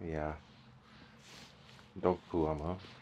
Yeah. Dog poo huh?